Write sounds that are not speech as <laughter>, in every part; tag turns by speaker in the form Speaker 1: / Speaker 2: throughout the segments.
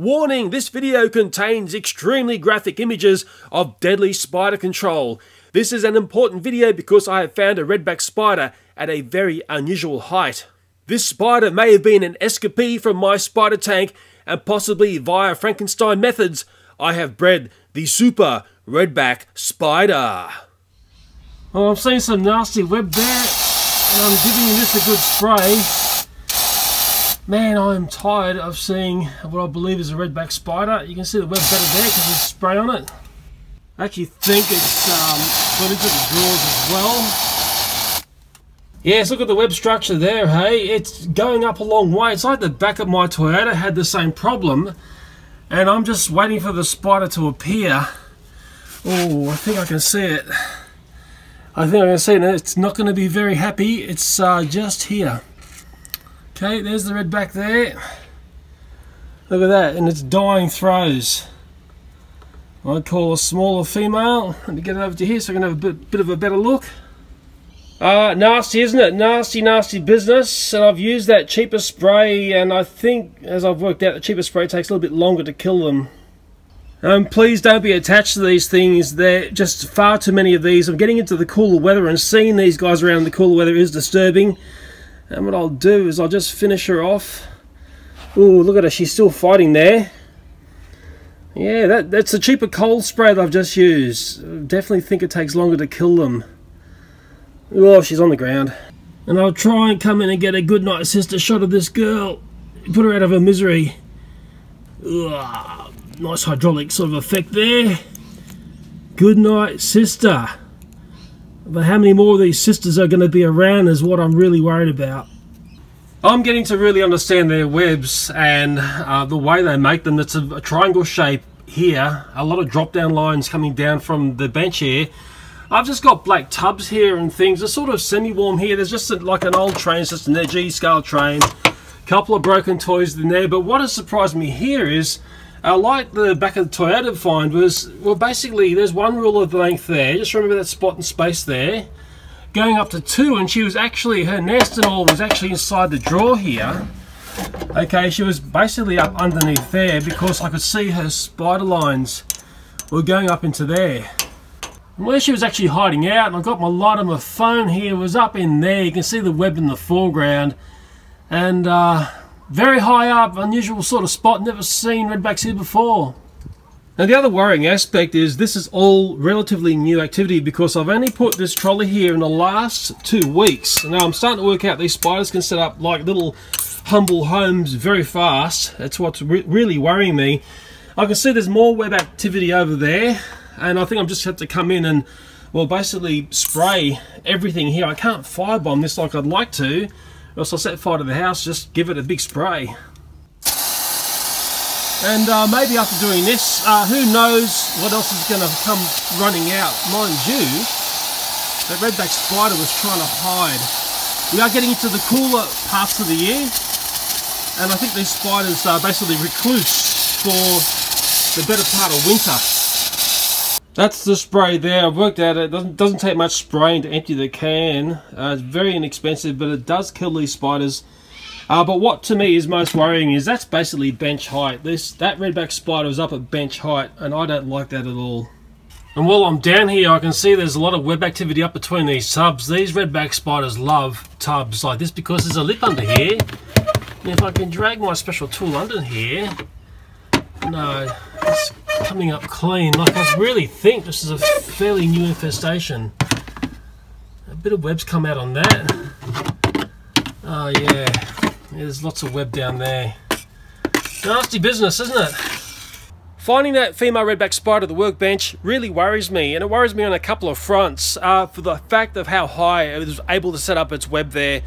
Speaker 1: Warning, this video contains extremely graphic images of deadly spider control. This is an important video because I have found a redback spider at a very unusual height. This spider may have been an escapee from my spider tank and possibly via Frankenstein methods, I have bred the super redback spider. Oh, I'm seeing some nasty web there and I'm giving this a good spray. Man, I'm tired of seeing what I believe is a redback spider. You can see the web better there because there's spray on it. I actually think it's um, gone into the drawers as well. Yes, look at the web structure there, hey? It's going up a long way. It's like the back of my Toyota had the same problem. And I'm just waiting for the spider to appear. Oh, I think I can see it. I think I can see it. It's not going to be very happy. It's uh, just here. Okay, there's the red back there. Look at that, and it's dying throes. I'd call a smaller female Let me get it over to here so I can have a bit, bit of a better look. Uh, nasty, isn't it? Nasty, nasty business. And I've used that cheaper spray, and I think, as I've worked out, the cheaper spray takes a little bit longer to kill them. Um, please don't be attached to these things. There are just far too many of these. I'm getting into the cooler weather, and seeing these guys around the cooler weather is disturbing. And what I'll do is I'll just finish her off. Ooh, look at her, she's still fighting there. Yeah, that, that's a cheaper cold spray that I've just used. Definitely think it takes longer to kill them. Oh, she's on the ground. And I'll try and come in and get a good night sister shot of this girl. Put her out of her misery. Ugh, nice hydraulic sort of effect there. Good night sister. But how many more of these sisters are going to be around is what I'm really worried about. I'm getting to really understand their webs and uh, the way they make them. It's a, a, triangle shape here. A lot of drop down lines coming down from the bench here. I've just got black tubs here and things. It's sort of semi-warm here. There's just a, like an old train system there, G-scale train. A couple of broken toys in there. But what has surprised me here is uh, like the back of the Toyota find was, well basically there's one rule of length there, just remember that spot and space there, going up to two and she was actually, her nest and all was actually inside the drawer here. Okay, she was basically up underneath there because I could see her spider lines were going up into there. Where she was actually hiding out, and I got my light on my phone here, was up in there. You can see the web in the foreground. And uh, very high up, unusual sort of spot, never seen redbacks here before. Now the other worrying aspect is this is all relatively new activity because I've only put this trolley here in the last two weeks. Now I'm starting to work out these spiders can set up like little humble homes very fast. That's what's re really worrying me. I can see there's more web activity over there and I think I'm just have to come in and well basically spray everything here. I can't firebomb this like I'd like to else I'll set fire to the house, just give it a big spray. And uh, maybe after doing this, uh, who knows what else is going to come running out. Mind you, that redback spider was trying to hide. We are getting into the cooler parts of the year, and I think these spiders are basically recluse for the better part of winter. That's the spray there. I've worked out it. doesn't doesn't take much spraying to empty the can. Uh, it's very inexpensive, but it does kill these spiders. Uh, but what to me is most worrying is that's basically bench height. This that redback spider is up at bench height, and I don't like that at all. And while I'm down here, I can see there's a lot of web activity up between these tubs. These redback spiders love tubs like this because there's a lip under here. And if I can drag my special tool under here, no, coming up clean. Like I really think this is a fairly new infestation. A bit of web's come out on that. Oh yeah, there's lots of web down there. Nasty business, isn't it? Finding that female redback spider at the workbench really worries me, and it worries me on a couple of fronts. Uh, for the fact of how high it was able to set up its web there.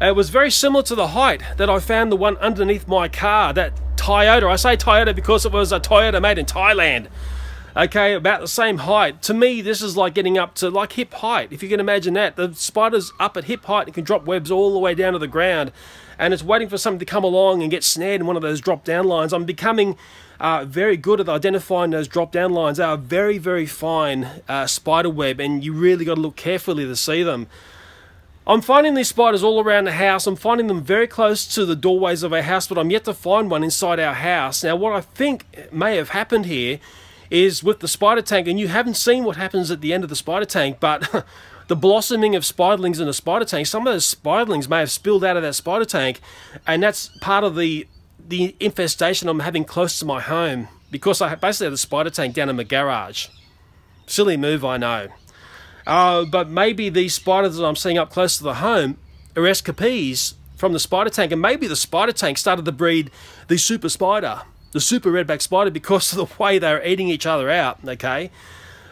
Speaker 1: It was very similar to the height that I found the one underneath my car, that Toyota. I say Toyota because it was a Toyota made in Thailand. Okay, about the same height. To me, this is like getting up to like hip height. If you can imagine that. The spider's up at hip height and can drop webs all the way down to the ground. And it's waiting for something to come along and get snared in one of those drop down lines. I'm becoming uh, very good at identifying those drop down lines. They are very, very fine uh, spider web and you really got to look carefully to see them. I'm finding these spiders all around the house. I'm finding them very close to the doorways of our house, but I'm yet to find one inside our house. Now, what I think may have happened here is with the spider tank, and you haven't seen what happens at the end of the spider tank, but <laughs> the blossoming of spiderlings in the spider tank, some of those spiderlings may have spilled out of that spider tank, and that's part of the the infestation I'm having close to my home because I basically have the spider tank down in my garage. Silly move, I know. Uh, but maybe these spiders that I'm seeing up close to the home are escapees from the spider tank, and maybe the spider tank started to breed the super spider, the super redback spider, because of the way they're eating each other out. Okay,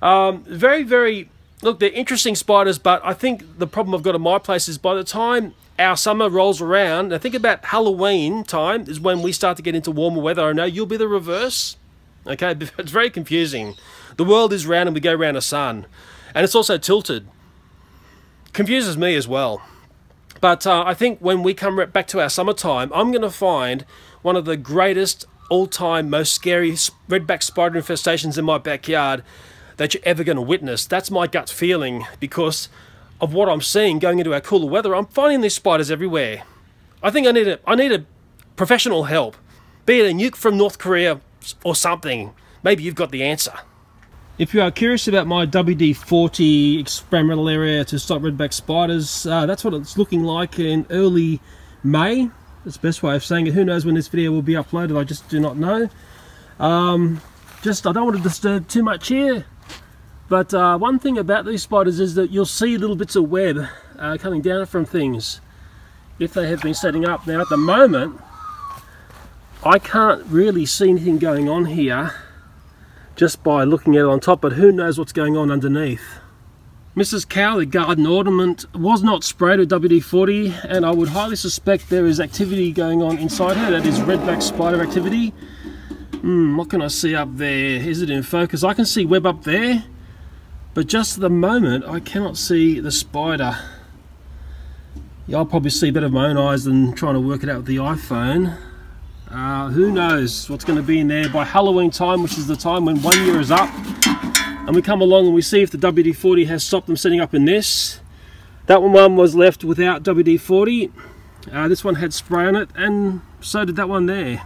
Speaker 1: um, very, very. Look, they're interesting spiders, but I think the problem I've got in my place is by the time our summer rolls around, I think about Halloween time is when we start to get into warmer weather. I know you'll be the reverse. Okay, <laughs> it's very confusing. The world is round and we go around the sun and it's also tilted. Confuses me as well. But uh, I think when we come back to our summertime, I'm going to find one of the greatest all-time, most scary redback spider infestations in my backyard that you're ever going to witness. That's my gut feeling because of what I'm seeing going into our cooler weather. I'm finding these spiders everywhere. I think I need a, I need a professional help, be it a nuke from North Korea or something. Maybe you've got the answer. If you are curious about my WD-40 experimental area to stop redback spiders, uh, that's what it's looking like in early May. That's the best way of saying it. Who knows when this video will be uploaded, I just do not know. Um, just, I don't want to disturb too much here. But uh, one thing about these spiders is that you'll see little bits of web uh, coming down from things if they have been setting up. Now at the moment, I can't really see anything going on here just by looking at it on top, but who knows what's going on underneath. Mrs. Cow, the garden ornament, was not sprayed with WD-40 and I would highly suspect there is activity going on inside her, that is redback spider activity. Hmm, what can I see up there? Is it in focus? I can see web up there, but just at the moment I cannot see the spider. Yeah, I'll probably see better with my own eyes than trying to work it out with the iPhone. Uh, who knows what's going to be in there by Halloween time, which is the time when one year is up. And we come along and we see if the WD-40 has stopped them setting up in this. That one was left without WD-40. Uh, this one had spray on it, and so did that one there.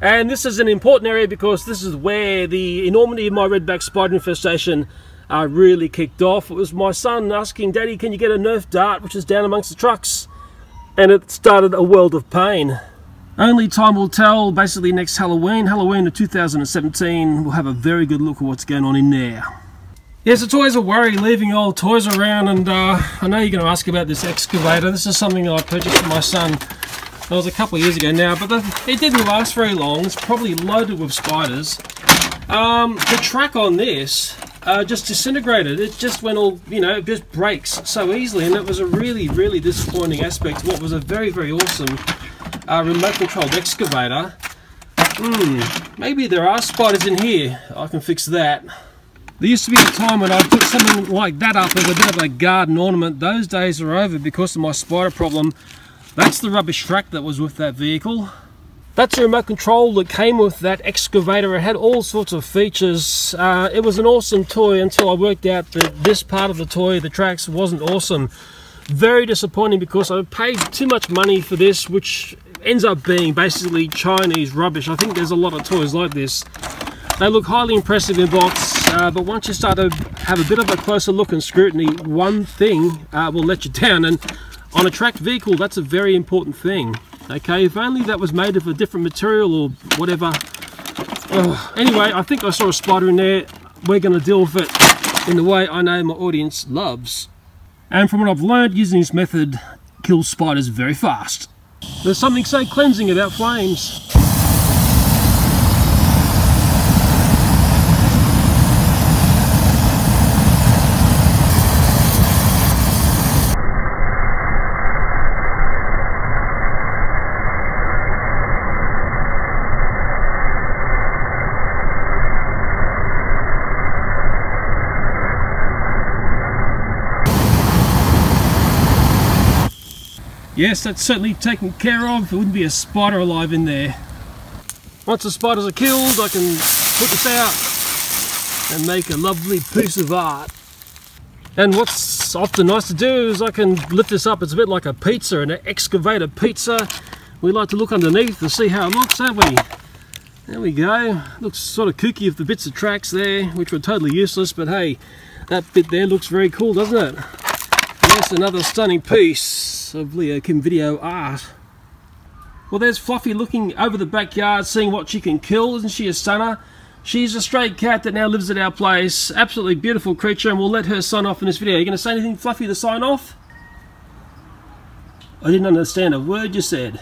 Speaker 1: And this is an important area because this is where the enormity of my redback spider infestation uh, really kicked off. It was my son asking, Daddy, can you get a Nerf dart, which is down amongst the trucks? And it started a world of pain. Only time will tell, basically next Halloween, Halloween of 2017, we'll have a very good look at what's going on in there. Yes, it's always a worry leaving old toys around and uh, I know you're going to ask about this excavator. This is something that I purchased for my son. It was a couple of years ago now, but the, it didn't last very long. It's probably loaded with spiders. Um, the track on this uh, just disintegrated. It just went all, you know, it just breaks so easily and it was a really, really disappointing aspect what was a very, very awesome uh, remote controlled excavator. Hmm, maybe there are spiders in here. I can fix that. There used to be a time when I'd put something like that up as a bit of a garden ornament. Those days are over because of my spider problem. That's the rubbish track that was with that vehicle. That's a remote control that came with that excavator. It had all sorts of features. Uh, it was an awesome toy until I worked out that this part of the toy, the tracks, wasn't awesome. Very disappointing because I paid too much money for this, which ends up being basically Chinese rubbish. I think there's a lot of toys like this. They look highly impressive in box, uh, but once you start to have a bit of a closer look and scrutiny, one thing uh, will let you <laughs> down. And on a tracked vehicle, that's a very important thing. Okay, if only that was made of a different material or whatever. Anyway, I think I saw a spider in there. We're going to deal with it in the way I know my audience loves. And from what I've learned, using this method kills spiders very fast. There's something so cleansing about flames. Yes, that's certainly taken care of. There wouldn't be a spider alive in there. Once the spiders are killed, I can put this out and make a lovely piece of art. And what's often nice to do is I can lift this up. It's a bit like a pizza, an excavator pizza. We like to look underneath to see how it looks, don't we? There we go. Looks sort of kooky with the bits of tracks there, which were totally useless, but hey, that bit there looks very cool, doesn't it? Yes, another stunning piece of Leo Kim video art. Well, there's Fluffy looking over the backyard, seeing what she can kill. Isn't she a stunner? She's a stray cat that now lives at our place. Absolutely beautiful creature, and we'll let her sign off in this video. Are you going to say anything, Fluffy, to sign off? I didn't understand a word you said.